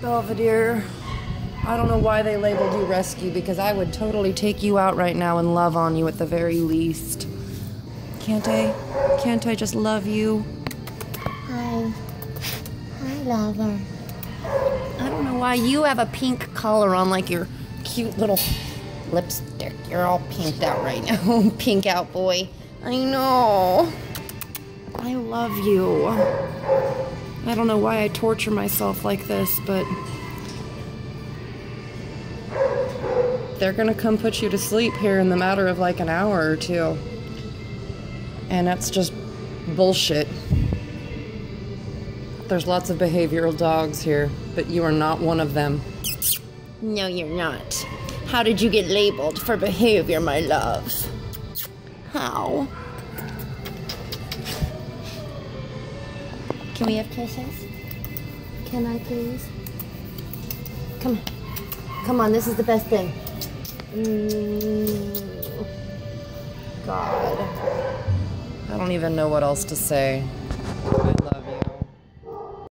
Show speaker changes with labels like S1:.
S1: Belvedere, I don't know why they labeled you rescue because I would totally take you out right now and love on you at the very least. Can't I? Can't I just love you?
S2: Hi. Hi, lover.
S1: I don't know why you have a pink collar on like your cute little lipstick. You're all pinked out right now. Pink out, boy. I know. I love you. I don't know why I torture myself like this, but they're gonna come put you to sleep here in the matter of like an hour or two. And that's just bullshit. There's lots of behavioral dogs here, but you are not one of them.
S2: No, you're not. How did you get labeled for behavior, my love? How? Can we have kisses? Can I please? Come on. Come on, this is the best thing. Mm.
S1: God. I don't even know what else to say.